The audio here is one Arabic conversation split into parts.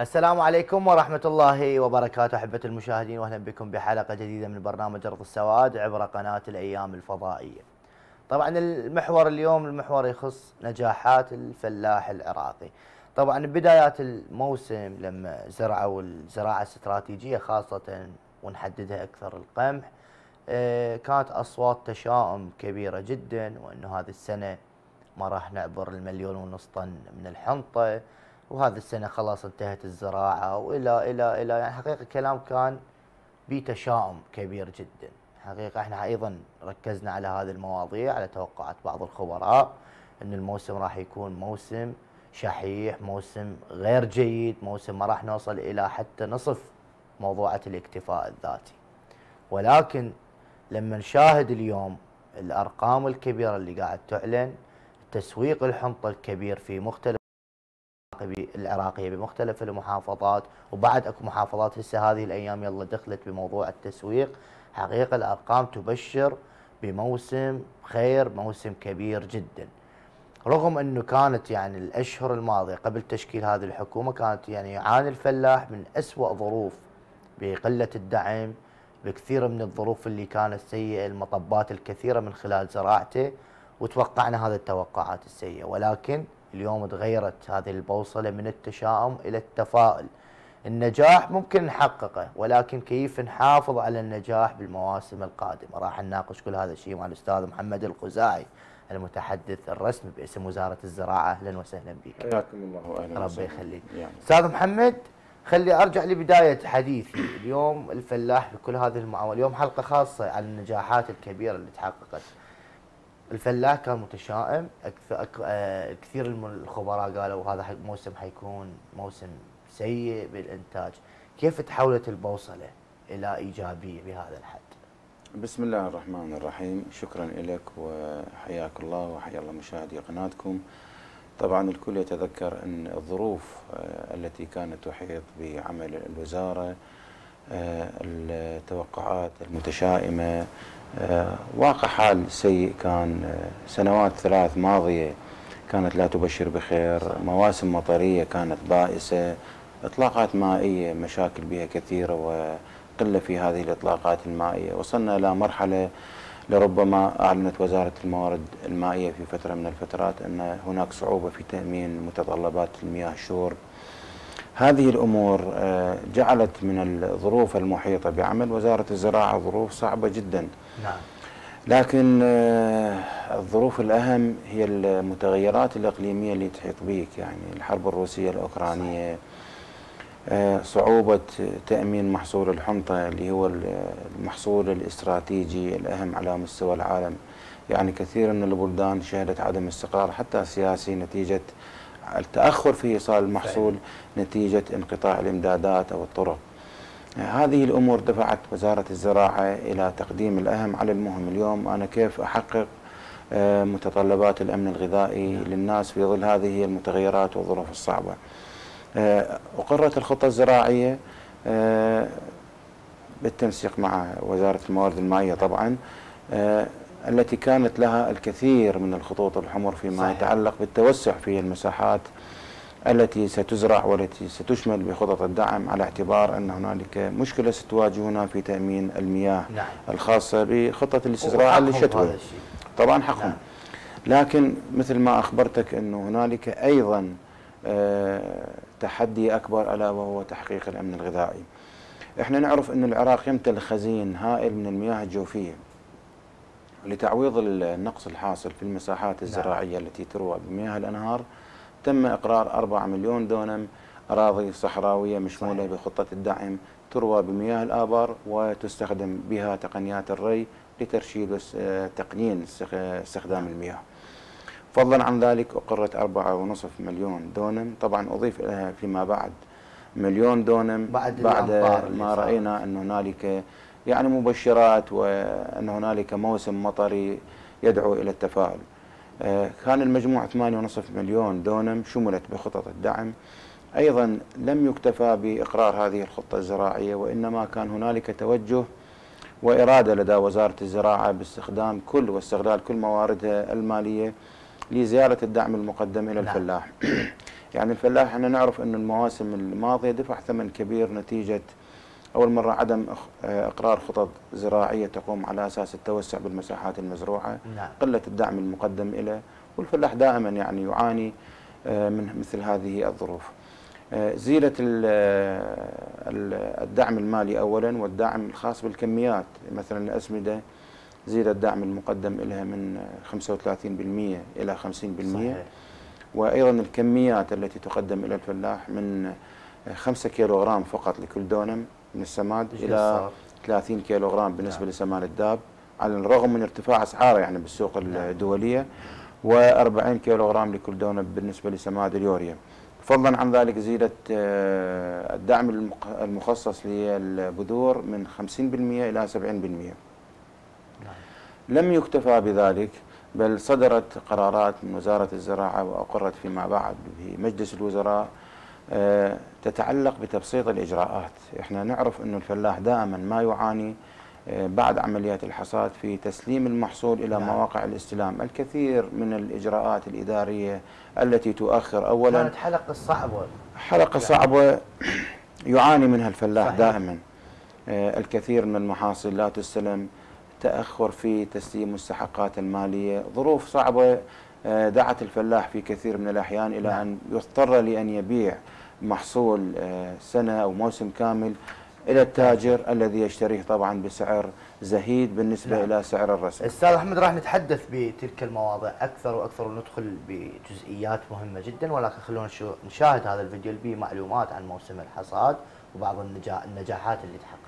السلام عليكم ورحمة الله وبركاته أحبة المشاهدين وأهلا بكم بحلقة جديدة من برنامج أرض السواد عبر قناة الأيام الفضائية. طبعا المحور اليوم المحور يخص نجاحات الفلاح العراقي. طبعا بدايات الموسم لما زرعوا الزراعة الاستراتيجية خاصة ونحددها أكثر القمح آه، كانت أصوات تشاؤم كبيرة جدا وأنه هذه السنة ما راح نعبر المليون ونص طن من الحنطة. وهذه السنة خلاص انتهت الزراعة وإلى إلى إلى يعني حقيقة كلام كان بتشاؤم كبير جدا. حقيقة إحنا أيضا ركزنا على هذه المواضيع على توقعات بعض الخبراء أن الموسم راح يكون موسم شحيح موسم غير جيد موسم ما راح نوصل إلى حتى نصف موضوعة الاكتفاء الذاتي. ولكن لما نشاهد اليوم الأرقام الكبيرة اللي قاعد تعلن تسويق الحنطة الكبير في مختلف العراقيه بمختلف المحافظات وبعد أكو محافظات هسه هذه الأيام يلا دخلت بموضوع التسويق. حقيقة الأرقام تبشر بموسم خير موسم كبير جدا. رغم أنه كانت يعني الأشهر الماضية قبل تشكيل هذه الحكومة كانت يعني يعاني الفلاح من أسوأ ظروف بقلة الدعم بكثير من الظروف اللي كانت سيئة المطبات الكثيرة من خلال زراعته وتوقعنا هذه التوقعات السيئة. ولكن اليوم تغيرت هذه البوصلة من التشاؤم إلى التفاؤل. النجاح ممكن نحققه ولكن كيف نحافظ على النجاح بالمواسم القادمة؟ راح نناقش كل هذا الشيء مع الأستاذ محمد الخزاعي المتحدث الرسمي باسم وزارة الزراعة. أهلا وسهلا بك. حياكم الله وأهلا ربي يخليك. يعني. أستاذ محمد خلي أرجع لبداية حديثي. اليوم الفلاح بكل هذه المعاملة. اليوم حلقة خاصة عن النجاحات الكبيرة اللي تحققت. الفلاح كان متشائم. أكثر آه، كثير من الخبراء قالوا هذا موسم حيكون موسم سيء بالإنتاج. كيف تحولت البوصلة إلى إيجابية بهذا الحد؟ بسم الله الرحمن الرحيم. شكرا لك وحياك الله وحيا الله مشاهدي قناتكم. طبعا الكل يتذكر أن الظروف آه، التي كانت تحيط بعمل الوزارة آه، التوقعات المتشائمة واقع حال سيء كان آه، سنوات ثلاث ماضية كانت لا تبشر بخير مواسم مطرية كانت بائسة إطلاقات مائية مشاكل بها كثيرة وقلة في هذه الإطلاقات المائية. وصلنا إلى مرحلة لربما أعلنت وزارة الموارد المائية في فترة من الفترات أن هناك صعوبة في تأمين متطلبات المياه الشرب هذه الأمور آه، جعلت من الظروف المحيطة بعمل وزارة الزراعة ظروف صعبة جدا. نعم. لكن آه، الظروف الأهم هي المتغيرات الإقليمية اللي تحيط بك يعني الحرب الروسية الأوكرانية آه، صعوبة تأمين محصول الحنطة اللي هو المحصول الاستراتيجي الأهم على مستوى العالم. يعني كثير من البلدان شهدت عدم استقرار حتى سياسي نتيجة التأخر في إيصال المحصول نتيجة انقطاع الإمدادات أو الطرق. هذه الأمور دفعت وزارة الزراعة إلى تقديم الأهم على المهم. اليوم أنا كيف أحقق آه، متطلبات الأمن الغذائي. للناس في ظل هذه المتغيرات والظروف الصعبة. آه، أقرت الخطة الزراعية آه، بالتنسيق مع وزارة الموارد المائية طبعا التي كانت لها الكثير من الخطوط الحمر فيما صحيح. يتعلق بالتوسع في المساحات التي ستزرع والتي ستشمل بخطط الدعم على اعتبار أن هنالك مشكلة ستواجهنا في تأمين المياه نعم. الخاصة بخطة الاستزراع للشتوى طبعا حقهم نعم. لكن مثل ما أخبرتك أنه هنالك أيضا آه، تحدي أكبر ألا وهو تحقيق الأمن الغذائي إحنا نعرف أن العراق يمتلك خزين هائل من المياه الجوفية لتعويض النقص الحاصل في المساحات نعم. الزراعية التي تروى بمياه الأنهار تم إقرار 4 مليون دونم أراضي صحراوية مشمولة صحيح. بخطة الدعم تروى بمياه الآبار وتستخدم بها تقنيات الري لترشيد وتقنين استخدام المياه فضلا عن ذلك أقرت 4.5 مليون دونم طبعا أضيف لها فيما بعد مليون دونم بعد, بعد ما رأينا أن هنالك يعني مبشرات وأن هنالك موسم مطري يدعو إلى التفاؤل آه، كان المجموع 8.5 مليون دونم شملت بخطط الدعم. أيضا لم يكتفى بإقرار هذه الخطة الزراعية وإنما كان هنالك توجه وإرادة لدى وزارة الزراعة باستخدام كل واستغلال كل مواردها المالية لزيارة الدعم المقدم إلى نعم. الفلاح. يعني الفلاح إحنا نعرف أن المواسم الماضية دفع ثمن كبير نتيجة أول مرة عدم آه، إقرار خطط زراعية تقوم على أساس التوسع بالمساحات المزروعة نعم. قلة الدعم المقدم إليه والفلاح دائما يعني يعاني آه، من مثل هذه الظروف آه، زيلة الدعم المالي أولا والدعم الخاص بالكميات مثلا الأسمدة زيد الدعم المقدم لها من 35% إلى 50% صحيح. وأيضا الكميات التي تقدم إلى الفلاح من 5 كيلوغرام فقط لكل دونم من السماد إلى 30 كيلوغرام بالنسبة نعم. لسمان الداب على الرغم من ارتفاع أسعاره يعني بالسوق نعم. الدولية و40 كيلوغرام لكل دونم بالنسبة لسماد اليوريا فضلا عن ذلك زيدت آه، الدعم المخصص للبذور من 50% إلى 70% نعم. لم يكتفى بذلك بل صدرت قرارات من وزارة الزراعة وأقرت فيما بعد بمجلس الوزراء آه، تتعلق بتبسيط الإجراءات إحنا نعرف أن الفلاح دائما ما يعاني آه، بعد عمليات الحصاد في تسليم المحصول إلى نعم. مواقع الاستلام الكثير من الإجراءات الإدارية التي تؤخر أولا كانت حلقة صعبة حلقة صعبة يعاني منها الفلاح صحيح. دائما آه، الكثير من المحاصيل لا تستلم تأخر في تسليم المستحقات المالية ظروف صعبة دعت الفلاح في كثير من الأحيان إلى نعم. أن يضطر لأن يبيع محصول آه، سنة أو موسم كامل إلى التاجر الذي يشتريه طبعا بسعر زهيد بالنسبة نعم. إلى سعر الرسمي أستاذ أحمد راح نتحدث بتلك المواضيع أكثر وأكثر وندخل بجزئيات مهمة جدا ولكن خلونا نشاهد هذا الفيديو اللي معلومات عن موسم الحصاد وبعض النجاحات اللي تحققت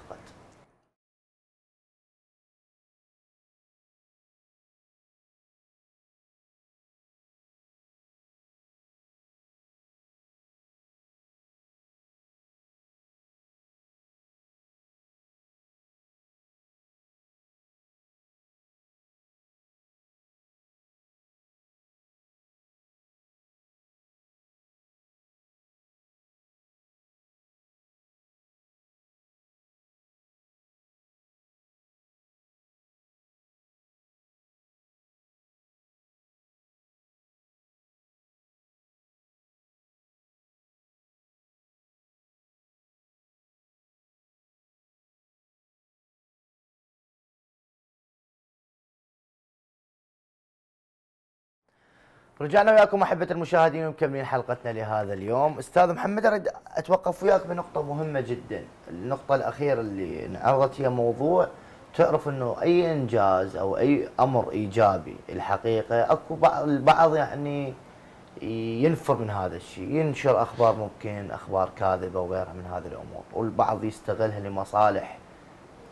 رجعنا وياكم أحبة المشاهدين ومكملين حلقتنا لهذا اليوم، أستاذ محمد أريد أتوقف وياك بنقطة مهمة جدا، النقطة الأخيرة اللي انعرضت هي موضوع تعرف إنه أي إنجاز أو أي أمر إيجابي الحقيقة أكو بعض البعض يعني ينفر من هذا الشيء، ينشر أخبار ممكن أخبار كاذبة وغيرها من هذه الأمور، والبعض يستغلها لمصالح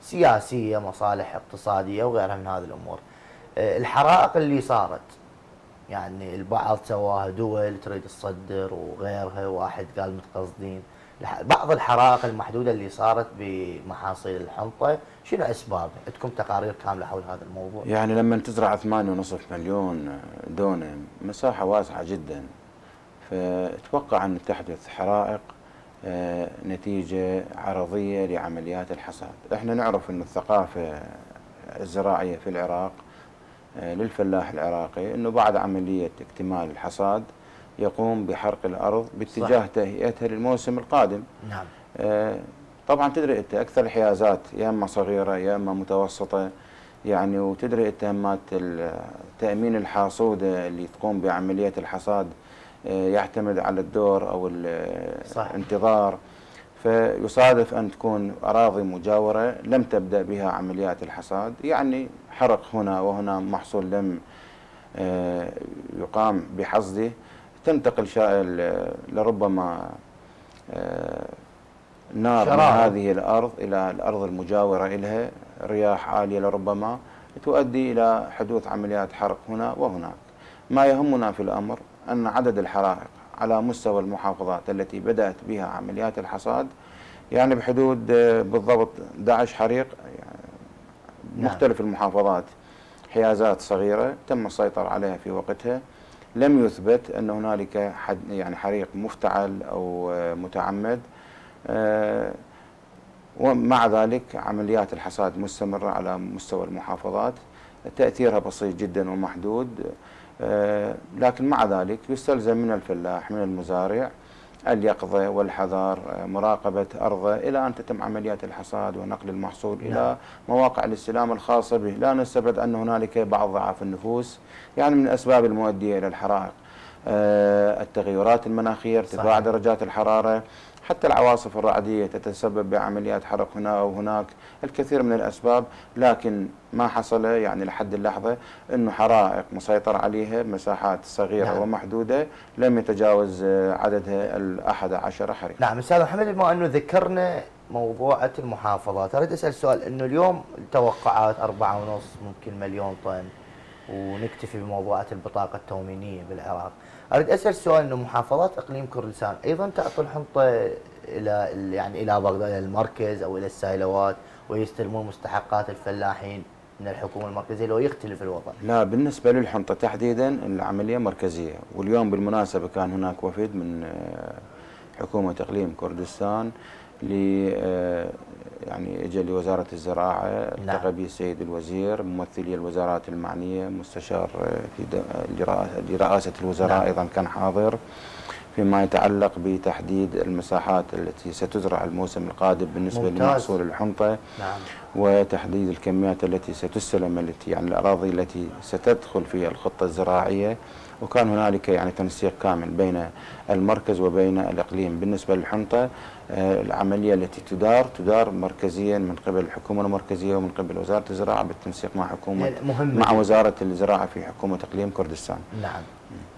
سياسية، مصالح اقتصادية وغيرها من هذه الأمور. الحرائق اللي صارت يعني البعض سواها دول تريد تصدر وغيرها واحد قال متقصدين بعض الحرائق المحدودة اللي صارت بمحاصيل الحنطة شنو أسبابها؟ عندكم تقارير كاملة حول هذا الموضوع؟ يعني لما تزرع 8.5 مليون دونم مساحة واسعة جدا فتوقع أن تحدث حرائق آه، نتيجة عرضية لعمليات الحصاد، إحنا نعرف أن الثقافة الزراعية في العراق للفلاح العراقي أنه بعد عملية اكتمال الحصاد يقوم بحرق الأرض باتجاه صح. تهيئتها للموسم القادم. نعم. آه، طبعا تدري أنت أكثر الحيازات يا إما صغيرة يا إما متوسطة يعني وتدري اتهامات تأمين الحاصودة اللي تقوم بعملية الحصاد آه، يعتمد على الدور أو الانتظار. فيصادف أن تكون أراضي مجاورة لم تبدأ بها عمليات الحصاد. يعني حرق هنا وهنا محصول لم آه، يقام بحصده. تنتقل لربما آه، نار من هذه الأرض إلى الأرض المجاورة إليها رياح عالية لربما تؤدي إلى حدوث عمليات حرق هنا وهناك. ما يهمنا في الأمر أن عدد الحرائق على مستوى المحافظات التي بدأت بها عمليات الحصاد يعني بحدود آه، بالضبط 11 حريق يعني نعم. مختلف المحافظات حيازات صغيرة تم السيطرة عليها في وقتها. لم يثبت أن هنالك حد يعني حريق مفتعل أو آه، متعمد. آه، ومع ذلك عمليات الحصاد مستمرة على مستوى المحافظات. تأثيرها بسيط جدا ومحدود آه، لكن مع ذلك يستلزم من الفلاح من المزارع اليقظة والحذر آه، مراقبة أرضه إلى أن تتم عمليات الحصاد ونقل المحصول نعم. إلى مواقع الاستلام الخاصة به لا نستبعد أن هنالك بعض ضعف النفوس يعني من الأسباب المؤدية إلى الحرائق آه، التغيرات المناخية ارتفاع. درجات الحرارة حتى العواصف الرعدية تتسبب بعمليات حرق هنا أو هناك الكثير من الأسباب لكن ما حصل يعني لحد اللحظة أنه حرائق مسيطر عليها مساحات صغيرة نعم. ومحدودة لم يتجاوز عددها الأحد عشر حريق نعم أستاذ محمد بما أنه ذكرنا موضوعة المحافظات اريد أسأل سؤال إنه اليوم التوقعات أربعة ونص ممكن مليون طن ونكتفي بموضوعة البطاقة التومينية بالعراق أريد أسأل سؤال إنه محافظات إقليم كردستان أيضا تعطي الحنطة إلى ال- يعني إلى بغداد المركز أو إلى السايلوات ويستلمون مستحقات الفلاحين من الحكومة المركزية لو يختلف الوضع. لا بالنسبة للحنطة تحديدا العملية مركزية. واليوم بالمناسبة كان هناك وفد من آه، حكومة إقليم كردستان آه، يعني اجى لوزارة الزراعة نعم. التقى به السيد الوزير ممثلي الوزارات المعنية مستشار آه، في د- لرئا- لرئاسة الوزراء نعم. أيضا كان حاضر فيما يتعلق بتحديد المساحات التي ستزرع الموسم القادم بالنسبة ممتاز. لمحصول الحنطة نعم. وتحديد الكميات التي ستستلم التي يعني الأراضي التي ستدخل في الخطة الزراعية. وكان هنالك يعني تنسيق كامل بين المركز وبين الإقليم. بالنسبة للحنطة آه، العملية التي تدار تدار مركزيا من قبل الحكومة المركزية ومن قبل وزارة الزراعة بالتنسيق مع حكومة مهمة مع وزارة الزراعة في حكومة إقليم كردستان. نعم.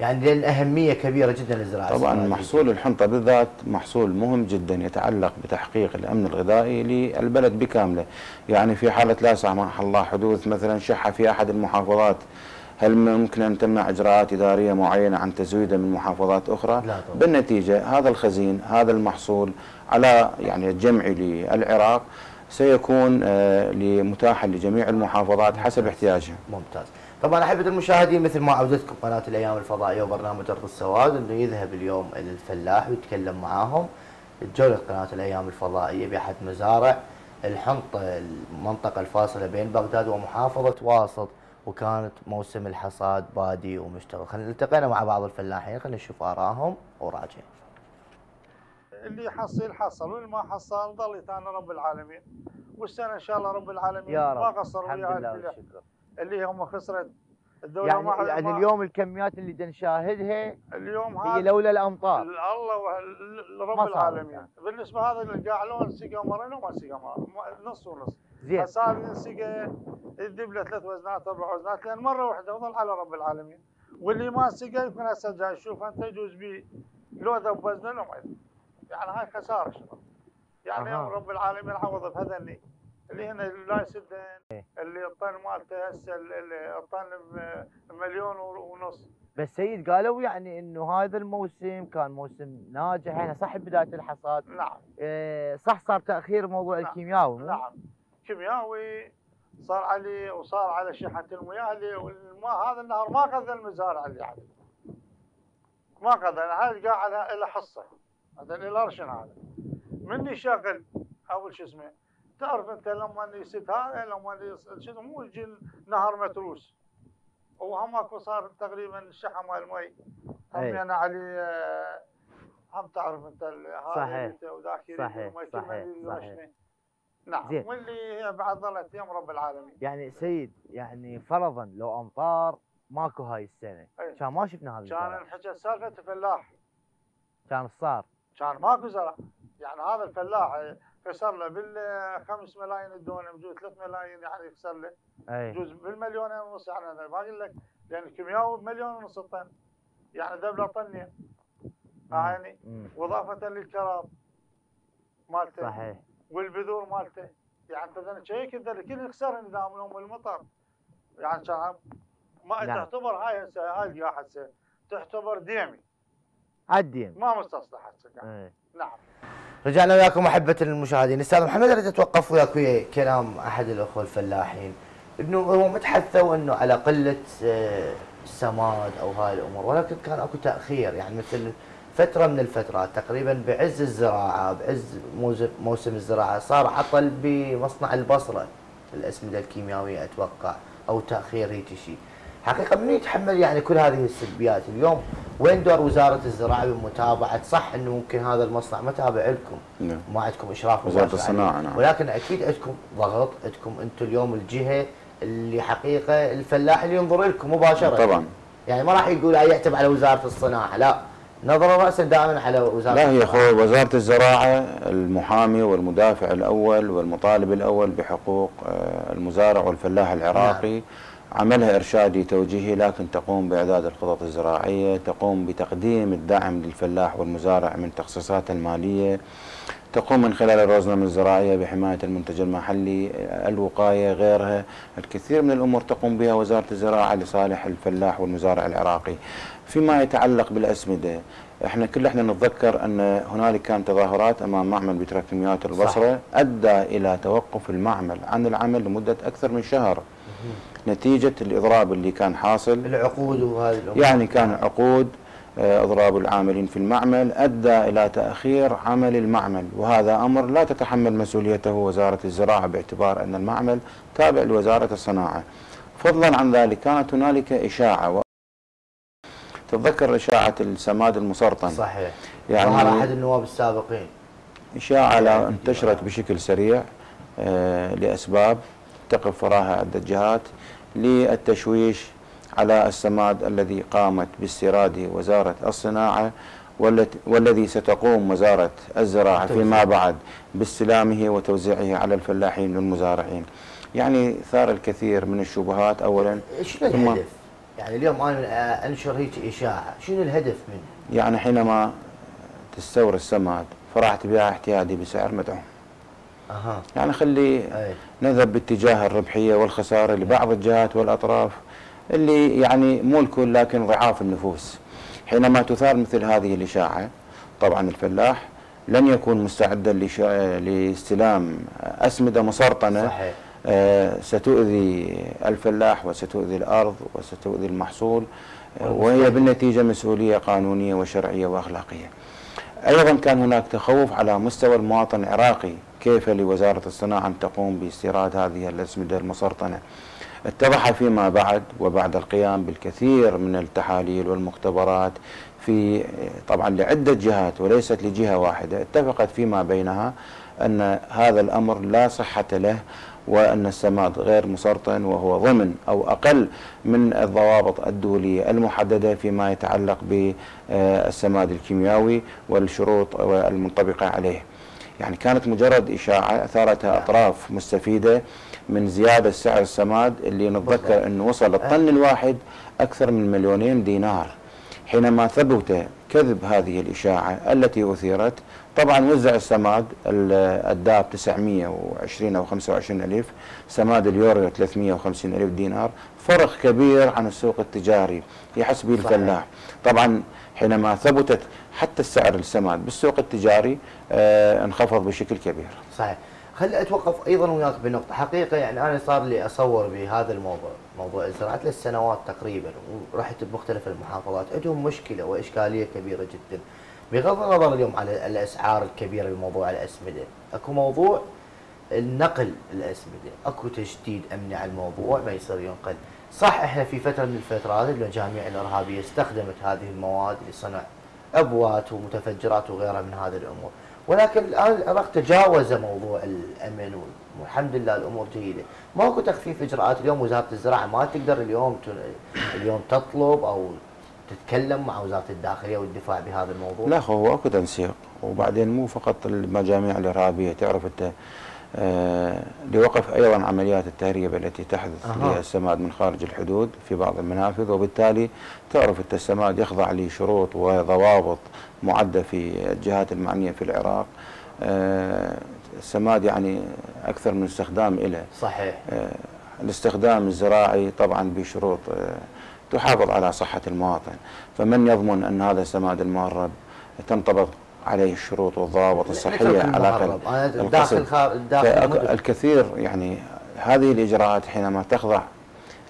يعني لأن أهمية كبيرة جدا للزراعة. طبعا. محصول الحنطة بالذات محصول مهم جدا يتعلق بتحقيق الأمن الغذائي للبلد بكامله. يعني في حالة لا سمح الله حدوث مثلا شحة في أحد المحافظات هل ممكن أن تمنع إجراءات إدارية معينة عن تزويده من محافظات أخرى؟ لا طبعا. بالنتيجة هذا الخزين هذا المحصول على يعني الجمع للعراق سيكون آه، متاحا لجميع المحافظات حسب احتياجها ممتاز. طبعا احبه المشاهدين مثل ما عودتكم قناة الأيام الفضائية وبرنامج أرض السواد إنه يذهب اليوم إلى الفلاح ويتكلم معاهم. جوله قناة الأيام الفضائية بأحد مزارع الحنطه المنطقة الفاصلة بين بغداد ومحافظة واسط وكانت موسم الحصاد بادي ومشتغل. خلينا التقينا مع بعض الفلاحين خلينا نشوف آرائهم وراجع اللي يحصل حصل واللي ما حصل ظل يتانى رب العالمين. والسنة إن شاء الله رب العالمين. يا ما رب قصروا الحمد وياها لله. والشكر. اللي هم خسرت. الدولة ما يعني, يعني ما- اليوم الكميات اللي نشاهدها اليوم هي لولا الأمطار. الله رب العالمين. يعني. بالنسبة هذا اللي قاعلون سقى مرين وما سقى نص ونص. زين. فصار يدب له ثلاث وزنات أربع وزنات لأن مرة واحدة وظل على رب العالمين. واللي ما سقى يمكن هسه جاي. يشوف أنت يجوز بيه لو ذب وزنه. يعني هاي خسارة شغل يعني. يوم رب العالمين عوض بهذني اللي هنا لا يسدن إيه. اللي الطن مالته هسه ال- ال- الطن مليون ونص. بس سيد قالوا يعني إنه هذا الموسم كان موسم ناجح يعني صح بداية الحصاد؟ نعم. إيه صح صار تأخير موضوع نعم. الكيماوي مو؟ نعم. كيمياوي صار عليه وصار على شحة المياه اللي والماء هذا النهر ما قضى المزارع اللي عليه ما قضى هذا قاعد له حصة هذا الأرشن هذا. مني شغل أول شو اسمه تعرف انت لما يسد هذا لما شو اسمه مو يجي نهر متروس وهم اكو صار تقريبا الشحة مال المي هم أي. يعني عليه آه، هم تعرف انت هذا وذاك صحيح، صحيح، صحيح. نعم زين. واللي هي بعد ظلت يوم رب العالمين. يعني سيد يعني فرضا لو أمطار ماكو هاي السنة. أي. كان ما شفنا هذا كان الحكى سالفة فلاح كان صار. كان ماكو زرع. يعني هذا الفلاح خسر له. بالخمس ملايين الدونم بجوز ثلاث ملايين يعني يخسر له. أي. بجوز بالمليونين ونص يعني أنا ما أقول لك يعني الكيمياوي بمليون ونص طن. يعني ذبله طنين يعني. وإضافة للكراب مالته. صحيح. والبذور مالته. يعني أنت شيء كذا الكل يخسر نظام لهم المطر يعني كان ما نعم. تعتبر هاي هسه هاي القاع هسه. تعتبر ديمي. عدين ما مستصلح هسه. اي نعم. رجعنا وياكم أحبة المشاهدين. أستاذ محمد أريد أتوقف وياك ويا كلام أحد الأخوة الفلاحين. إنه هو متحثوا انه على قلة آه، السماد أو هاي الأمور ولكن كان أكو تأخير. يعني مثل فترة من الفترات تقريبا بعز الزراعة بعز موسم الزراعة صار عطل بمصنع البصرة. الأسمدة الكيميائية أتوقع أو تأخير هيك شيء. حقيقة من يتحمل يعني كل هذه السلبيات اليوم وين دور وزارة الزراعة بمتابعه صح إنه ممكن هذا المصنع ما تابع لكم نعم. ما عندكم إشراف الصناعة، عليه. نعم. ولكن أكيد عندكم ضغط عندكم أنتم اليوم الجهة اللي حقيقة الفلاح اللي ينظر لكم مباشرة طبعا يعني ما راح يقول يعتب على وزارة الصناعة لا نظره راسا دائما على وزارة لا هي. أخوي وزارة الزراعة المحامي والمدافع الأول والمطالب الأول بحقوق آه، المزارع والفلاح العراقي عملها ارشادي توجيهي لكن تقوم بإعداد الخطط الزراعية، تقوم بتقديم الدعم للفلاح والمزارع من تخصيصات المالية، تقوم من خلال الروزنامه الزراعية بحماية المنتج المحلي، الوقاية غيرها، الكثير من الأمور تقوم بها وزارة الزراعة لصالح الفلاح والمزارع العراقي. فيما يتعلق بالأسمدة إحنا كل إحنا نتذكر أن هنالك كان تظاهرات أمام معمل بتراكميات البصرة أدى إلى توقف المعمل عن العمل لمدة أكثر من شهر. نتيجة الإضراب اللي كان حاصل. العقود وهذه الأمور. يعني كان عقود آه، إضراب العاملين في المعمل أدى إلى تأخير عمل المعمل. وهذا أمر لا تتحمل مسؤوليته وزارة الزراعة باعتبار أن المعمل تابع لوزارة الصناعة. فضلا عن ذلك كانت هنالك إشاعة و... تتذكر إشاعة السماد المسرطن؟ صحيح. يعني ظهر أحد النواب السابقين. إشاعة انتشرت بشكل سريع آه، لأسباب تقف وراها عدة جهات. للتشويش على السماد الذي قامت باستيراده وزارة الصناعة والذي ستقوم وزارة الزراعة فيما بعد باستلامه وتوزيعه على الفلاحين والمزارعين يعني ثار الكثير من الشبهات أولا شنو ثم- الهدف؟ يعني اليوم أنا أنشر هيك إشاعة، شنو الهدف منه؟ يعني حينما تستورد السماد فراح تبيعها احتيادي بسعر مدعوم أها. يعني خلي نذهب باتجاه الربحية والخسارة لبعض الجهات والأطراف اللي يعني مو الكل لكن ضعاف النفوس. حينما تثار مثل هذه الإشاعة طبعا الفلاح لن يكون مستعدا لاستلام أسمدة مسرطنة صحيح. آه، ستؤذي الفلاح وستؤذي الأرض وستؤذي المحصول. وهي بالنتيجة مسؤولية قانونية وشرعية وأخلاقية. أيضا كان هناك تخوف على مستوى المواطن العراقي. كيف لوزارة الصناعة أن تقوم باستيراد هذه الأسمدة المسرطنة اتضح فيما بعد وبعد القيام بالكثير من التحاليل والمختبرات في طبعا لعدة جهات وليست لجهة واحدة. اتفقت فيما بينها أن هذا الأمر لا صحة له وأن السماد غير مسرطن وهو ضمن أو أقل من الضوابط الدولية المحددة فيما يتعلق بالسماد الكيميائي والشروط المنطبقة عليه. يعني كانت مجرد إشاعة أثارتها أطراف مستفيدة من زيادة سعر السماد اللي نتذكر أنه وصل الطن الواحد أكثر من مليونين دينار. حينما ثبت كذب هذه الإشاعة التي أثيرت طبعا وزع السماد ال- الداب 920 أو 25 ألف. سماد اليورو 350 ألف دينار. فرق كبير عن السوق التجاري يحسب به. الفلاح. طبعا حينما ثبتت حتى السعر السماد بالسوق التجاري آه انخفض بشكل كبير. صحيح. خلي أتوقف أيضا وياك بنقطة حقيقة. يعني أنا صار لي أصور بهذا الموضوع موضوع الزراعه ثلاث سنوات تقريبا ورحت بمختلف المحافظات. عندهم مشكلة وإشكالية كبيرة جدا. بغض النظر اليوم على الأسعار الكبيرة لموضوع الاسمده أكو موضوع النقل الاسمده أكو تشديد أمني على الموضوع ما يصير ينقل. صح إحنا في فترة من الفترات المجاميع الإرهابية استخدمت هذه المواد لصنع أبوات ومتفجرات وغيرها من هذه الأمور. ولكن الآن العراق تجاوز موضوع الامن والحمد لله الأمور جيدة. ماكو تخفيف إجراءات اليوم وزارة الزراعة ما تقدر اليوم اليوم تطلب أو تتكلم مع وزارة الداخلية والدفاع بهذا الموضوع؟ لا هو أكو تنسيق. وبعدين مو فقط المجاميع الإرهابية تعرف أنت آه لوقف أيضا عمليات التهريب التي تحدث أها. للسماد من خارج الحدود في بعض المنافذ. وبالتالي تعرف أنت السماد يخضع لشروط وضوابط معدة في الجهات المعنية في العراق. آه السماد يعني أكثر من استخدام له صحيح. آه، الاستخدام الزراعي طبعا بشروط آه، تحافظ على صحة المواطن فمن يضمن أن هذا السماد المهرب تنطبق عليه الشروط والضوابط الصحية على. أنا القصد. الداخل. الداخل. الكثير يعني هذه الإجراءات حينما تخضع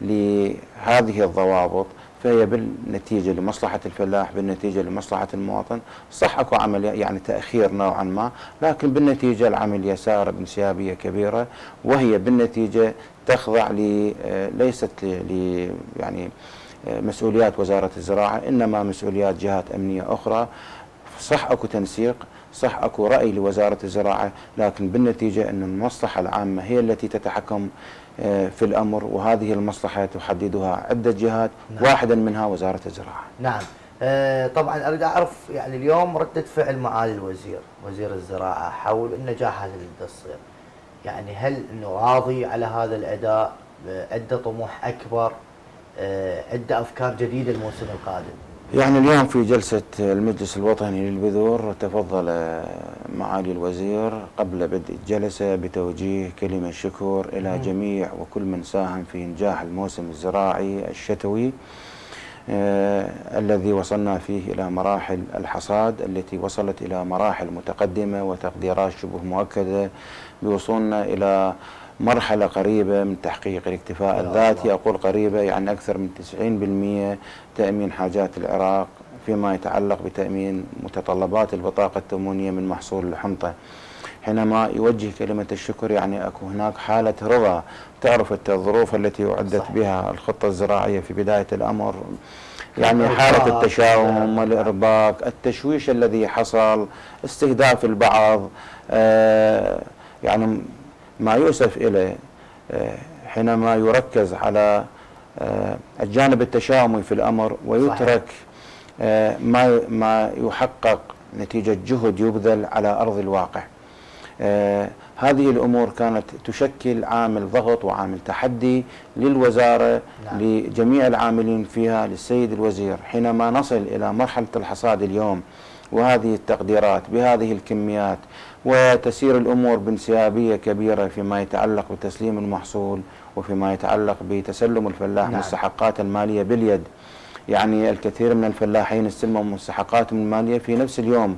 لهذه الضوابط فهي بالنتيجة لمصلحة الفلاح بالنتيجة لمصلحة المواطن صح أكو عملية يعني تأخير نوعا ما لكن بالنتيجة العملية سارة بانسيابية كبيرة وهي بالنتيجة تخضع ل آه، ليست ل يعني آه، مسؤوليات وزارة الزراعة إنما مسؤوليات جهات أمنية أخرى. صح أكو تنسيق صح أكو رأي لوزارة الزراعة لكن بالنتيجة أن المصلحة العامة هي التي تتحكم آه، في الأمر وهذه المصلحة تحددها عدة جهات نعم. واحدا منها وزارة الزراعة. نعم. آه، طبعا أريد أعرف يعني اليوم ردة فعل معالي الوزير وزير الزراعة حول النجاح هذا اللي تصير يعني هل إنه راضي على هذا الأداء؟ عنده طموح أكبر؟ آه، عنده أفكار جديدة الموسم القادم. يعني اليوم في جلسة المجلس الوطني للبذور تفضل معالي الوزير قبل بدء الجلسة بتوجيه كلمة شكر إلى جميع وكل من ساهم في إنجاح الموسم الزراعي الشتوي آه الذي وصلنا فيه إلى مراحل الحصاد التي وصلت إلى مراحل متقدمة وتقديرات شبه مؤكدة بوصولنا إلى مرحلة قريبة من تحقيق الاكتفاء الذاتي. أقول قريبة يعني أكثر من 90% تأمين حاجات العراق فيما يتعلق بتأمين متطلبات البطاقة التموينية من محصول الحنطة. حينما يوجه كلمة الشكر يعني أكو هناك حالة رضا تعرف الظروف التي أعدت بها الخطة الزراعية في بداية الأمر. يعني حالة التشاؤم والإرباك التشويش الذي حصل استهداف البعض آه يعني ما يؤسف إليه آه، حينما يركز على آه، الجانب التشاؤمي في الأمر ويترك آه، ما ما يحقق نتيجة جهد يبذل على أرض الواقع هذه الأمور كانت تشكل عامل ضغط وعامل تحدي للوزارة نعم. لجميع العاملين فيها للسيد الوزير حينما نصل إلى مرحلة الحصاد اليوم وهذه التقديرات بهذه الكميات وتسير الأمور بانسيابية كبيرة فيما يتعلق بتسليم المحصول وفيما يتعلق بتسلم الفلاح نعم. مستحقات المالية باليد يعني الكثير من الفلاحين استلموا مستحقاتهم المالية في نفس اليوم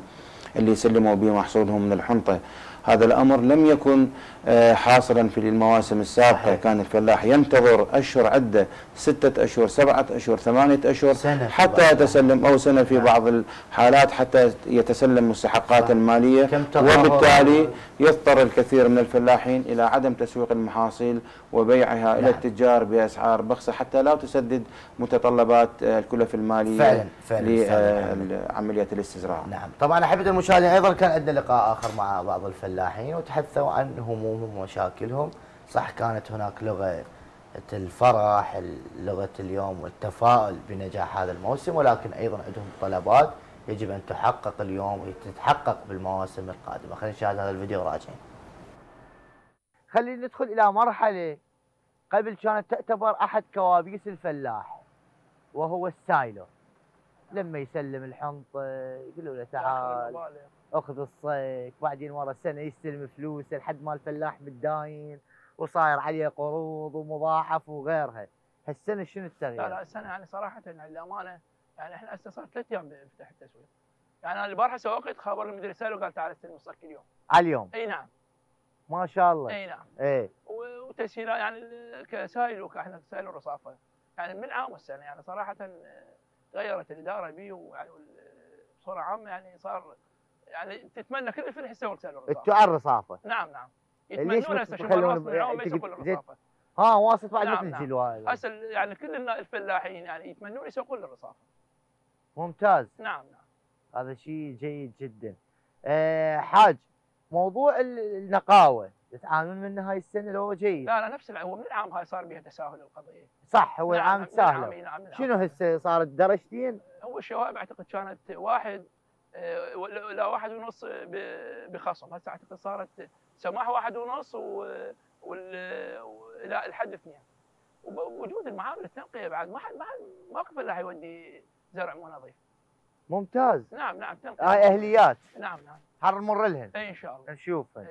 اللي سلموا به محصولهم من الحنطة هذا الأمر لم يكن حاصلا في المواسم السابقة كان الفلاح ينتظر أشهر عدة ستة أشهر سبعة أشهر ثمانية أشهر حتى يتسلم أو سنة في نعم. بعض الحالات حتى يتسلم مستحقات المالية. وبالتالي يضطر الكثير من الفلاحين إلى عدم تسويق المحاصيل وبيعها نعم. إلى التجار بأسعار بخسة حتى لا تسدد متطلبات آه، الكلف المالية فعلا فعلا لعملية الاستزراع. نعم. طبعا أحبة المشاهدين أيضا كان عندنا لقاء آخر مع بعض الفلاحين وتحدثوا عن هموم همومهم ومشاكلهم صح كانت هناك لغة الفرح لغة اليوم والتفاؤل بنجاح هذا الموسم ولكن أيضا عندهم طلبات يجب أن تحقق اليوم وتتحقق بالمواسم القادمة. خلينا نشاهد هذا الفيديو راجعين. خلينا ندخل إلى مرحلة قبل كانت تعتبر أحد كوابيس الفلاح وهو السايلو. لما يسلم الحنطة يقولوا له تعال. أخذ الصك بعدين ورا سنة يستلم فلوسه لحد ما الفلاح متداين وصاير عليه قروض ومضاعف وغيرها. هالسنة شنو التغيير؟ لا لا السنة يعني صراحة يعني للامانه يعني إحنا هسه صار ثلاث أيام بنفتح التسويق. يعني أنا البارحه سوقت خبر المدير سالوا قال تعال استلم الصك اليوم. على اليوم؟ أي نعم. ما شاء الله. أي نعم. اي وتسهيلات يعني كسائل إحنا سائل الرصافة. يعني من عام السنة يعني صراحة تغيرت الإدارة بي ويعني بصورة عامة يعني صار يعني تتمنى كل الفرح يسوي رساله الرصافه أنتوا على الرصافة. نعم نعم. يتمنون هسه شوف اليوم ما يسوقون الرصافة. ها واسط بعد مثل نعم. الجلوال هسه يعني كل الفلاحين يعني يتمنون يسوقون للرصافه ممتاز. نعم نعم. هذا شيء جيد جدا. أه حاج موضوع النقاوة. تعانون منه هاي السنة لو جيد؟ لا لا نفس هو من العام هاي صار بها تساهل القضية. صح هو نعم العام تساهل شنو هسه صارت؟ درجتين؟ هو الشوائب أعتقد كانت واحد لا واحد ونص بخصم. هسه أعتقد صارت سماح واحد ونص وإلى الحد اثنين. ووجود المعامل التنقية بعد ما حد ما حد موقف إلا يودي زرع مو نظيف. ممتاز. نعم نعم تنقية. هاي أهليات. نعم نعم. حنمر لهن اي إن شاء الله. نشوفها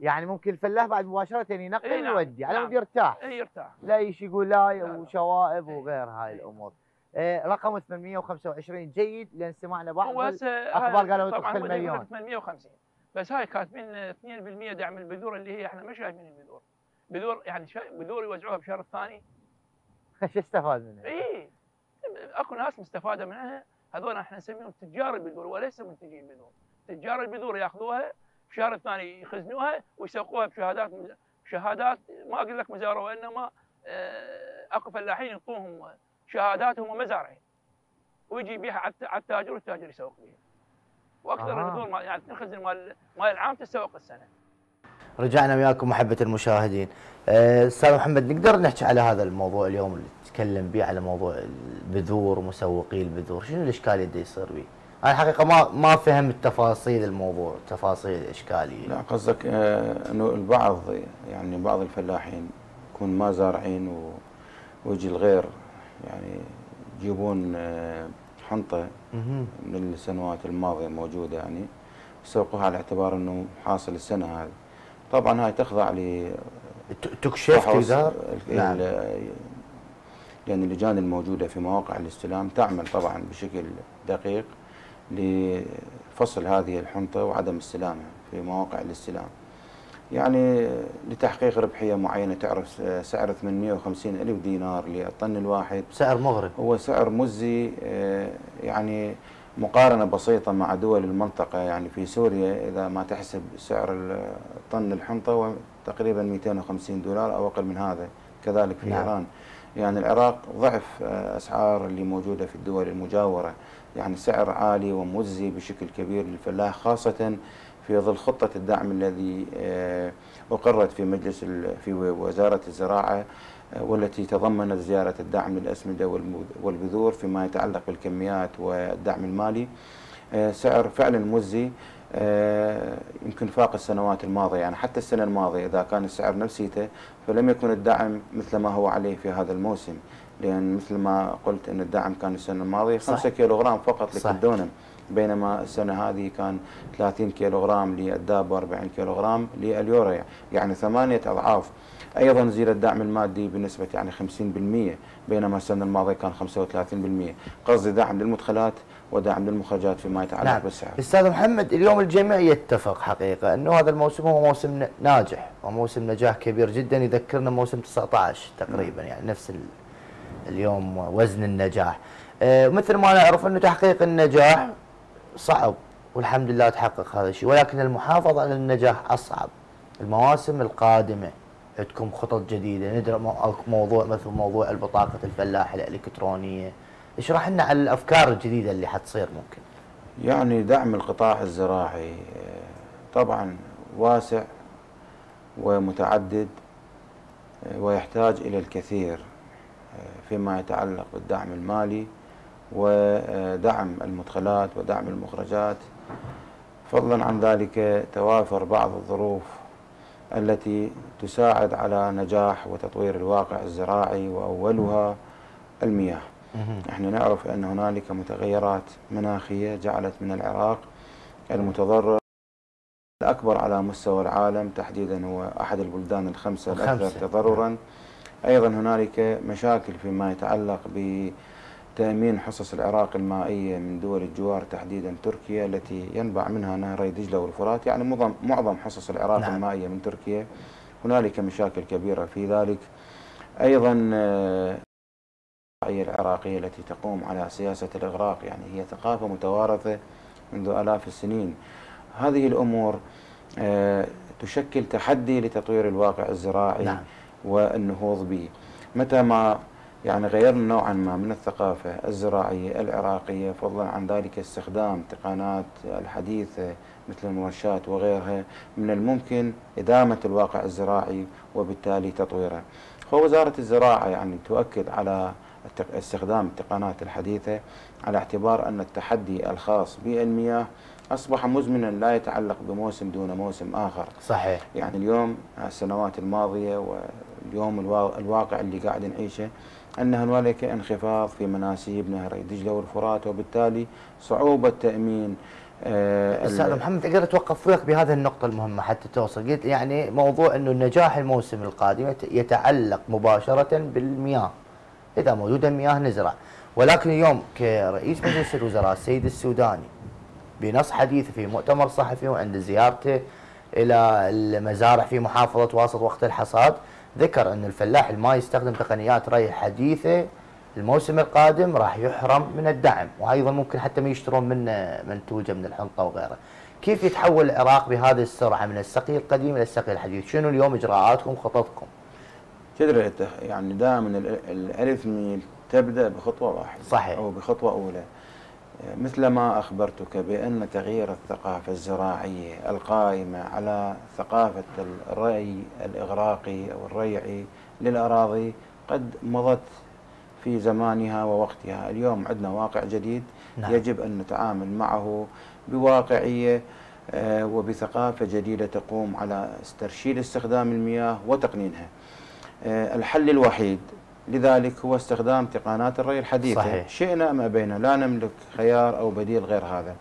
يعني ممكن الفلاح بعد مباشرة ينقل نعم. ويودي على نعم. مود يرتاح. اي يرتاح. لا شيء يقول لا وشوائب وغير هاي الأمور. آه، رقم 825 جيد لأن سمعنا بعض الأخبار قالوا طبعا مليون. 850 بس هاي كاتبين 2% دعم البذور اللي هي إحنا ما شايفين البذور. بذور يعني بذور يوزعوها بشهر الثاني. إيش استفاد منها؟ إي أكو ناس مستفادة منها. هذول إحنا نسميهم تجار البذور وليس منتجي البذور تجار البذور ياخذوها في الشهر الثاني يخزنوها ويسوقوها بشهادات شهادات ما أقول لك مزارع وإنما آه، أكو فلاحين يعطوهم شهادات هم مزارعين ويجي يبيعها على التاجر والتاجر يسوق بها وأكثر آه. البذور يعني تنخزن مال مال العام تسوق السنة. رجعنا وياكم محبة المشاهدين. آه، أستاذ محمد نقدر نحكي على هذا الموضوع اليوم اللي نتكلم به على موضوع البذور ومسوقي البذور؟ شنو الاشكاليه اللي يصير به؟ أنا الحقيقة ما ما فهمت تفاصيل الموضوع تفاصيل الاشكاليه لا قصدك آه، إنه البعض يعني بعض الفلاحين يكون ما زارعين و- ويجي الغير. يعني يجيبون آه، حنطة. من السنوات الماضية موجودة يعني يسوقوها على اعتبار إنه حاصل السنة هذه طبعا هاي تخضع ل تكشف ال- نعم. لأن اللجان الموجودة في مواقع الاستلام تعمل طبعا بشكل دقيق لفصل هذه الحنطة وعدم استلامها في مواقع الاستلام يعني لتحقيق ربحية معينة تعرف سعر 850 ألف دينار للطن الواحد. سعر مغري هو سعر مزي آه، يعني مقارنة بسيطة مع دول المنطقة يعني في سوريا إذا ما تحسب سعر ال- طن الحنطة هو تقريبا 250 دولار أو أقل من هذا كذلك في نعم. إيران يعني العراق ضعف آه، أسعار اللي موجودة في الدول المجاورة. يعني سعر عالي ومزي بشكل كبير للفلاح خاصة في ظل خطة الدعم الذي آه، أقرت في مجلس في وزارة الزراعة آه، والتي تضمنت زيارة الدعم للأسمدة والبذور فيما يتعلق بالكميات والدعم المالي آه، سعر فعلا مزي آه، يمكن فاق السنوات الماضية يعني حتى السنة الماضية إذا كان السعر نفسيته فلم يكن الدعم مثل ما هو عليه في هذا الموسم لأن مثل ما قلت أن الدعم كان السنة الماضية صح. 5 كيلو غرام فقط. لكل دونم بينما السنة هذه كان 30 كيلو غرام للداب و40 كيلو غرام لليوريا يعني ثمانية أضعاف. أيضا زيد الدعم المادي بنسبة يعني 50% بينما السنة الماضية كان 35% قصدي دعم للمدخلات ودعم للمخرجات فيما يتعلق نعم. بالسعر. أستاذ محمد اليوم الجميع يتفق حقيقة أنه هذا الموسم هو موسم ناجح وموسم نجاح كبير جدا. يذكرنا موسم 19 تقريبا يعني نفس ال- اليوم وزن النجاح. آه، مثل ما نعرف أنه تحقيق النجاح صعب والحمد لله تحقق هذا الشيء. ولكن المحافظة على النجاح أصعب. المواسم القادمة عندكم خطط جديدة ندرى موضوع مثل موضوع البطاقة الفلاح الإلكترونية. اشرح لنا على الأفكار الجديدة اللي حتصير ممكن. يعني دعم القطاع الزراعي طبعا واسع ومتعدد ويحتاج إلى الكثير فيما يتعلق بالدعم المالي. ودعم المدخلات ودعم المخرجات. فضلا عن ذلك توافر بعض الظروف التي تساعد على نجاح وتطوير الواقع الزراعي وأولها المياه. إحنا نعرف أن هنالك متغيرات مناخية جعلت من العراق المتضرر الأكبر على مستوى العالم. تحديدا هو أحد البلدان الخمسة الأكثر الخمسة. تضررا. أيضا هنالك مشاكل فيما يتعلق بتامين حصص العراق المائية من دول الجوار تحديدا تركيا التي ينبع منها نهري دجلة والفرات. يعني معظم حصص العراق نعم. المائية من تركيا. هنالك مشاكل كبيرة في ذلك. أيضا آه، العراقية التي تقوم على سياسة الإغراق يعني هي ثقافة متوارثة منذ آلاف السنين. هذه الأمور آه، تشكل تحدي لتطوير الواقع الزراعي نعم. والنهوض به. متى ما يعني غيرنا نوعا ما من الثقافة الزراعية العراقية فضلا عن ذلك استخدام تقنيات الحديثة مثل المرشات وغيرها من الممكن إدامة الواقع الزراعي وبالتالي تطويره. ووزارة الزراعة يعني تؤكد على استخدام التقنيات الحديثة على اعتبار أن التحدي الخاص بالمياه أصبح مزمنا لا يتعلق بموسم دون موسم آخر. صحيح. يعني اليوم السنوات الماضية واليوم الوا- الواقع اللي قاعد نعيشه أن هنالك انخفاض في مناسيب نهري دجلة والفرات وبالتالي صعوبة تأمين آه، أستاذ ال- محمد أقدر أتوقف وياك بهذه النقطة المهمة حتى توصل. قلت يعني موضوع إنه النجاح الموسم القادم يت- يتعلق مباشرة بالمياه. إذا موجودة مياه نزرع. ولكن اليوم كرئيس مجلس الوزراء السيد السوداني بنص حديث في مؤتمر صحفي وعند زيارته إلى المزارع في محافظة واسط وقت الحصاد ذكر أن الفلاح اللي ما يستخدم تقنيات ري حديثة الموسم القادم راح يحرم من الدعم وأيضا ممكن حتى ما يشترون منه منتوجه من الحنطة وغيره. كيف يتحول العراق بهذه السرعة من السقي القديم إلى السقي الحديث؟ شنو اليوم إجراءاتكم خططكم؟ تدري يعني دائما ال- الألف ميل تبدأ بخطوة واحدة صحيح. أو بخطوة أولى مثل ما أخبرتك بأن تغيير الثقافة الزراعيه القائمه على ثقافة الري الإغراقي أو الريعي للأراضي قد مضت في زمانها ووقتها، اليوم عندنا واقع جديد نعم. يجب أن نتعامل معه بواقعيه آه، وبثقافة جديدة تقوم على ترشيد استخدام المياه وتقنينها. آه، الحل الوحيد لذلك هو استخدام تقنيات الري الحديثة صحيح. شئنا أم أبينا لا نملك خيار أو بديل غير هذا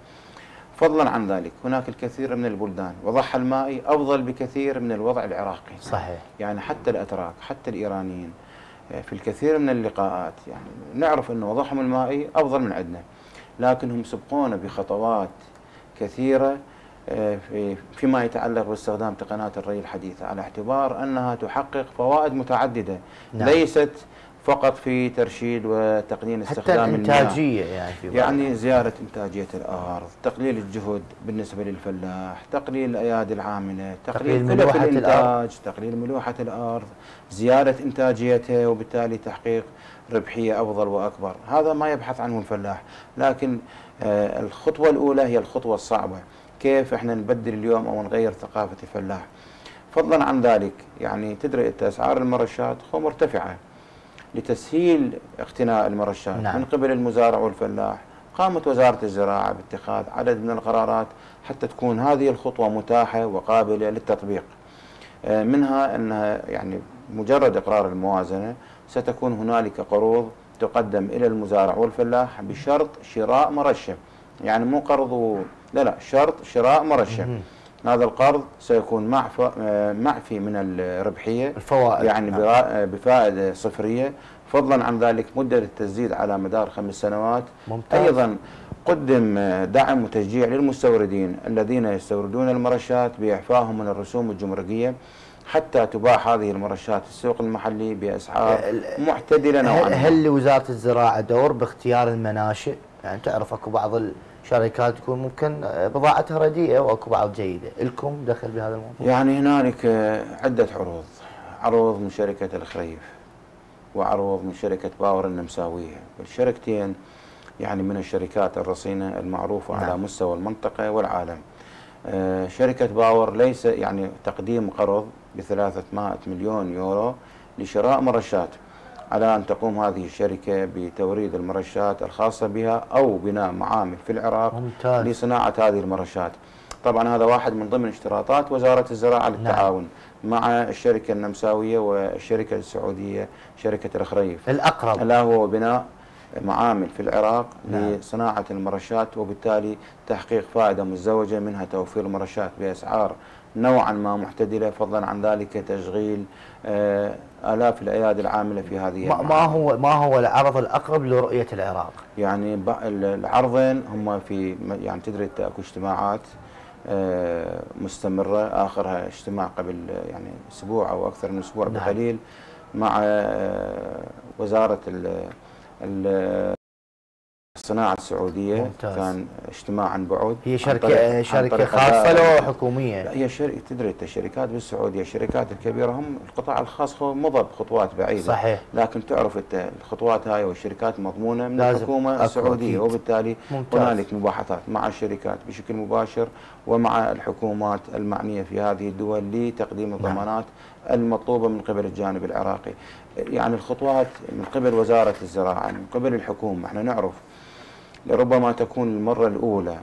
فضلا عن ذلك هناك الكثير من البلدان وضعها المائي أفضل بكثير من الوضع العراقي صحيح. يعني حتى الأتراك حتى الإيرانيين آه، في الكثير من اللقاءات يعني نعرف أن وضعهم المائي أفضل من عندنا لكنهم سبقونا بخطوات كثيرة آه، في فيما يتعلق باستخدام تقنيات الري الحديثة على اعتبار أنها تحقق فوائد متعددة نعم. ليست فقط في ترشيد وتقنين حتى استخدام المياه. الإنتاجية يعني في يعني زيادة إنتاجية الأرض تقليل الجهد بالنسبة للفلاح تقليل الأيادي العاملة تقليل تقليل ملوحة كلف الأرض. تقليل ملوحة الأرض زيادة إنتاجيتها وبالتالي تحقيق ربحية أفضل وأكبر. هذا ما يبحث عنه الفلاح لكن آه، الخطوة الأولى هي الخطوة الصعبة. كيف إحنا نبدل اليوم أو نغير ثقافة الفلاح؟ فضلا عن ذلك يعني تدري أنت أسعار المرشات خو مرتفعة. لتسهيل اقتناء المرشات نعم. من قبل المزارع والفلاح قامت وزارة الزراعة باتخاذ عدد من القرارات حتى تكون هذه الخطوة متاحة وقابلة للتطبيق آه، منها أنها يعني مجرد إقرار الموازنة ستكون هنالك قروض تقدم إلى المزارع والفلاح بشرط شراء مرشة يعني مو قرض. لا لا شرط شراء مهم. هذا القرض سيكون معف... آه، معفي من الربحية الفوائد يعني نعم. برا- بفائدة صفرية فضلا عن ذلك مدة التسديد على مدار خمس سنوات ممتاز. أيضا قدم دعم وتشجيع للمستوردين الذين يستوردون المرشات بإعفائهم من الرسوم الجمركية حتى تباع هذه المرشات في السوق المحلي بأسعار معتدلة نوعا هل, لوزارة الزراعة دور باختيار المناشئ؟ يعني تعرف اكو بعض الشركات تكون ممكن بضاعتها رديئة واكو بعض جيدة، لكم دخل بهذا الموضوع؟ يعني هنالك عدة عروض. عروض من شركة الخريف وعروض من شركة باور النمساوية والشركتين يعني من الشركات الرصينة المعروفة نعم. على مستوى المنطقة والعالم. آه، شركة باور ليس يعني تقديم قرض بثلاثة مليون يورو لشراء مرشات. على أن تقوم هذه الشركة بتوريد المرشات الخاصة بها أو بناء معامل في العراق ممتاز. لصناعة هذه المرشات طبعا هذا واحد من ضمن اشتراطات وزارة الزراعة للتعاون مع الشركة النمساوية والشركة السعودية شركة الخريف الأقرب الا هو بناء معامل في العراق نعم. لصناعة المرشات وبالتالي تحقيق فائدة مزدوجة منها توفير المرشات بأسعار نوعا ما معتدلة فضلا عن ذلك تشغيل آه، آلاف الأيادي العاملة في هذه ما, ما. هو ما هو العرض الأقرب لرؤية العراق؟ يعني العرضين هم في يعني تدري أكو اجتماعات آه، مستمرة آخرها اجتماع قبل يعني أسبوع أو أكثر من أسبوع نعم. بقليل مع آه، وزارة ال- ال- الصناعة السعودية ممتاز. كان اجتماع عن بعد هي شركه شركة خاصة لو حكومية؟ لا هي شركة تدري أنت الشركات بالسعودية الشركات الكبيرة هم القطاع الخاص هو مضى بخطوات بعيدة صحيح لكن تعرف أنت الخطوات هاي والشركات مضمونة من لازم. الحكومة السعودية أكيد. وبالتالي. هنالك مباحثات مع الشركات بشكل مباشر ومع الحكومات المعنية في هذه الدول لتقديم الضمانات المطلوبة من قبل الجانب العراقي. يعني الخطوات من قبل وزارة الزراعة من قبل الحكومة إحنا نعرف لربما تكون المرة الأولى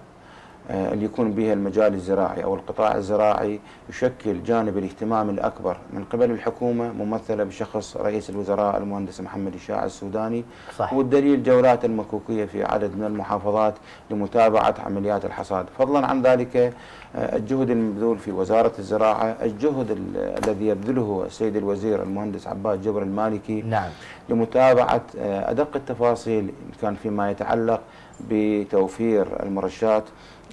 آه، اللي يكون بها المجال الزراعي أو القطاع الزراعي يشكل جانب الاهتمام الأكبر. من قبل الحكومة ممثلة بشخص رئيس الوزراء المهندس محمد الشاع السوداني صح والدليل جولات المكوكية في عدد من المحافظات لمتابعة عمليات الحصاد، فضلا عن ذلك آه، الجهد المبذول في وزارة الزراعة، الجهد ال- الذي يبذله السيد الوزير المهندس عباد جبر المالكي نعم. لمتابعة آه، أدق التفاصيل كان فيما يتعلق بتوفير المرشات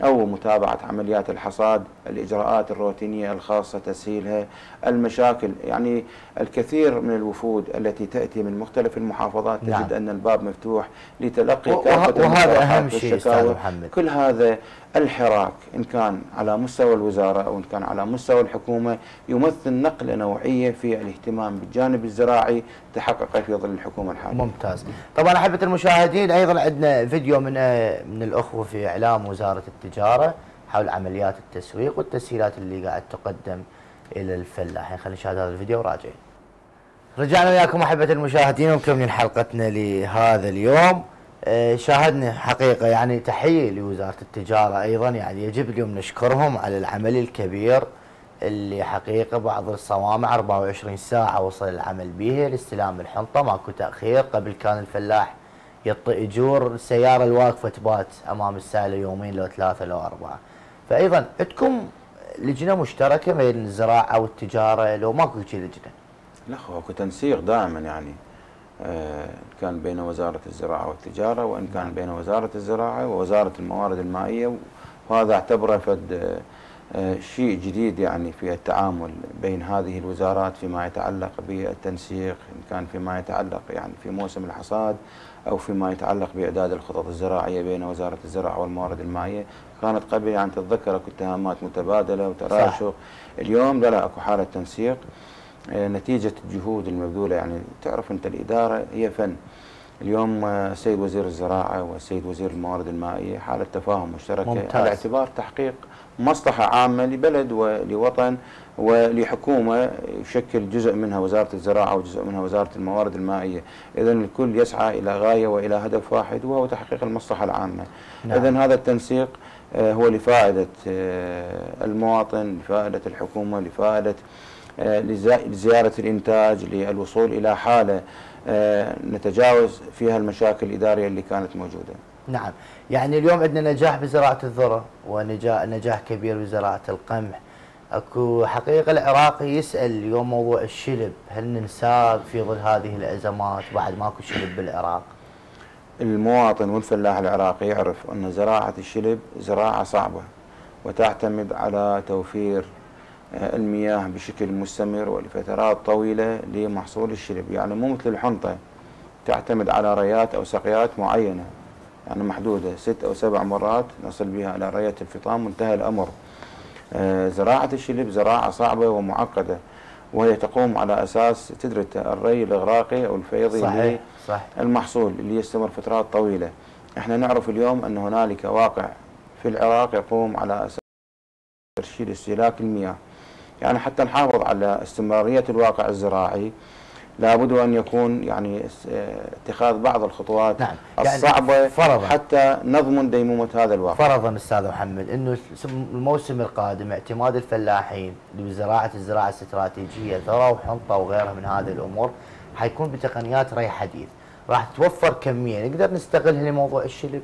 أو متابعة عمليات الحصاد الإجراءات الروتينية الخاصة تسهيلها المشاكل يعني الكثير من الوفود التي تأتي من مختلف المحافظات نعم. تجد أن الباب مفتوح لتلقي كافة وهذا أهم شيء. محمد. كل هذا الحراك إن كان على مستوى الوزارة أو إن كان على مستوى الحكومة يمثل نقلة نوعية في الاهتمام بالجانب الزراعي تحقق في ظل الحكومة الحالية ممتاز طبعا أحبة المشاهدين أيضا عندنا فيديو من آه، من الأخوة في إعلام وزارة التجارة حول عمليات التسويق والتسهيلات اللي قاعد تقدم إلى الفلاحين خلينا نشاهد هذا الفيديو وراجعين رجعنا وياكم احبه المشاهدين ومكملين حلقتنا لهذا اليوم. آه، شاهدنا حقيقة يعني تحية لوزارة التجارة أيضا. يعني يجب اليوم نشكرهم على العمل الكبير اللي حقيقة بعض الصوامع 24 ساعة وصل العمل به لاستلام الحنطة. ماكو تأخير قبل كان الفلاح يطي اجور السياره الواقفة تبات أمام السائله يومين لو ثلاثة لو أربعة. فايضا عندكم لجنة مشتركة بين الزراعة والتجارة لو ماكو شيء لجنة. لا هو أكو تنسيق دائما يعني آه، كان بين وزارة الزراعة والتجارة وإن كان بين وزارة الزراعة ووزارة الموارد المائية وهذا اعتبره فد آه، شيء جديد يعني في التعامل بين هذه الوزارات فيما يتعلق بالتنسيق إن كان فيما يتعلق يعني في موسم الحصاد أو فيما يتعلق بإعداد الخطط الزراعية بين وزارة الزراعة والموارد المائية. كانت قبل يعني تتذكر أكو اتهامات متبادلة وتراشق. اليوم لا لا أكو حالة تنسيق. آه، نتيجة الجهود المبذولة يعني تعرف أنت الإدارة هي فن. اليوم آه، السيد وزير الزراعة والسيد وزير الموارد المائية حالة تفاهم مشتركة. ممتاز. على اعتبار تحقيق مصلحة عامة لبلد ولوطن ولحكومة يشكل جزء منها وزارة الزراعة وجزء منها وزارة الموارد المائية. إذا الكل يسعى إلى غاية وإلى هدف واحد وهو تحقيق المصلحة العامة. نعم. إذا هذا التنسيق آه، هو لفائدة آه، المواطن لفائدة الحكومة لفائدة آه، لزيارة الإنتاج للوصول إلى حالة نتجاوز فيها المشاكل الإدارية اللي كانت موجودة. نعم. يعني اليوم عندنا نجاح بزراعة الذرة ونجاح نجاح كبير بزراعة القمح. أكو حقيقة العراقي يسأل اليوم موضوع الشلب هل ننساه في ظل هذه الأزمات بعد ماكو شلب بالعراق؟ المواطن والفلاح العراقي يعرف أن زراعة الشلب زراعة صعبة وتعتمد على توفير آه، المياه بشكل مستمر ولفترات طويلة لمحصول الشلب. يعني مو مثل الحنطة تعتمد على ريات أو سقيات معينة. يعني محدودة ست أو سبع مرات نصل بها إلى رية الفطام وانتهى الأمر. آه، زراعة الشلب زراعة صعبة ومعقدة وهي تقوم على أساس أنت الري الإغراقي أو الفيضي صحيح صح المحصول اللي يستمر فترات طويلة. إحنا نعرف اليوم أن هنالك واقع في العراق يقوم على أساس ترشيد استهلاك المياه. يعني حتى نحافظ على استمرارية الواقع الزراعي لابد أن يكون يعني آه، اتخاذ بعض الخطوات نعم. يعني الصعبة فرضاً. حتى نضمن ديمومة هذا الواقع فرضا أستاذ محمد إنه الموسم القادم اعتماد الفلاحين بزراعه الزراعة الاستراتيجية ذره وحنطة وغيرها من هذه الأمور حيكون بتقنيات ري حديث. راح توفر كمية نقدر نستغلها لموضوع الشلب؟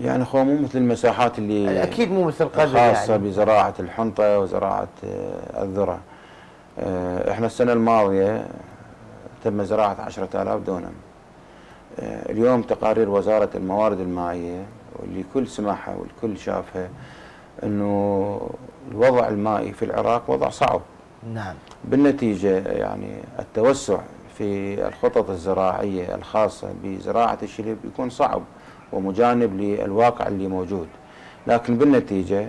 يعني هو مو مثل المساحات اللي أكيد مو مثل قبل خاصة يعني. بزراعة الحنطة وزراعة آه، الذرة. آه، إحنا السنة الماضية تم زراعة عشرة آلاف دونم. آه، اليوم تقارير وزارة الموارد المائية واللي كل سمعها والكل شافها إنه الوضع المائي في العراق وضع صعب. نعم. بالنتيجة يعني التوسع في الخطط الزراعية الخاصة بزراعة الشلب يكون صعب ومجانب للواقع اللي موجود. لكن بالنتيجة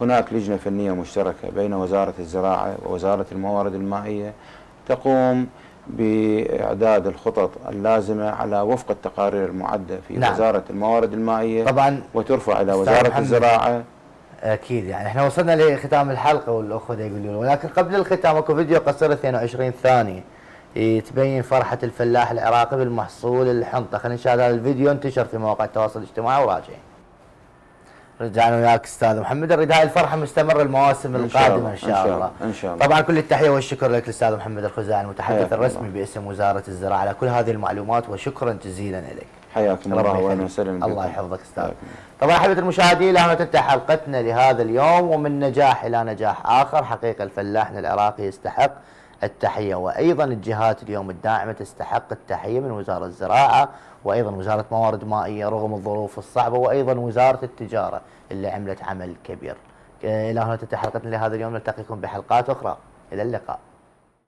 هناك لجنة فنية مشتركة بين وزارة الزراعة ووزارة الموارد المائية تقوم بإعداد الخطط اللازمة على وفق التقارير المعدة في نعم. وزارة الموارد المائية طبعا وترفع إلى وزارة محمد. الزراعة أكيد يعني إحنا وصلنا لختام الحلقة والأخوة يقولون ولكن قبل الختام أكو فيديو قصير 22 ثانية تبين فرحة الفلاح العراقي بالمحصول الحنطة خلينا نشاهد هذا الفيديو انتشر في مواقع التواصل الاجتماعي وراجعين رجعنا وياك أستاذ محمد. نريد هاي الفرحة مستمرة المواسم إن شاء القادمة الله، إن شاء الله. إن شاء الله. طبعا كل التحية والشكر لك الاستاذ محمد الخزاعي المتحدث الرسمي الله. باسم وزارة الزراعة على كل هذه المعلومات وشكرا جزيلا لك حياكم الله واهلا. وسهلا الله يحفظك أستاذ. طبعا أحبة المشاهدين لها تنتهي حلقتنا لهذا اليوم ومن نجاح إلى نجاح آخر حقيقة الفلاحنا العراقي يستحق التحية. وأيضا الجهات اليوم الداعمة تستحق التحية من وزارة الزراعة وأيضا وزارة موارد مائية رغم الظروف الصعبة وأيضا وزارة التجارة اللي عملت عمل كبير. إلى هنا تنتهي حلقتنا لهذا اليوم نلتقيكم بحلقات أخرى. إلى اللقاء.